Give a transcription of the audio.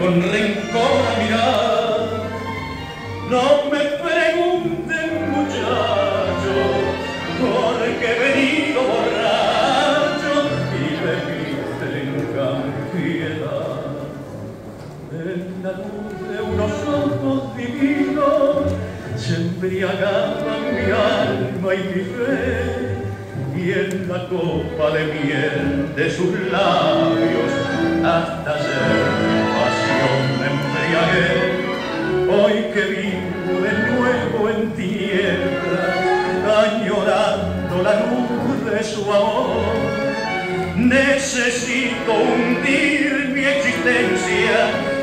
con rencor a mirar. La luz de unos ojos divinos se embriagaban mi alma y mi fe y en la copa de miel de sus labios hasta ser pasión me embriagué. Hoy que vivo de nuevo en tierra, añorando la luz de su amor, necesito hundir